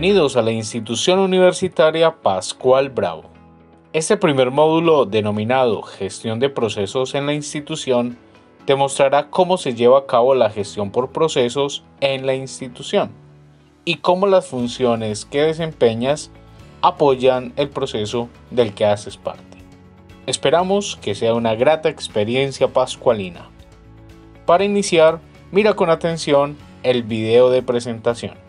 Bienvenidos a la institución universitaria Pascual Bravo. Este primer módulo, denominado Gestión de Procesos en la institución, te mostrará cómo se lleva a cabo la gestión por procesos en la institución y cómo las funciones que desempeñas apoyan el proceso del que haces parte. Esperamos que sea una grata experiencia pascualina. Para iniciar, mira con atención el video de presentación.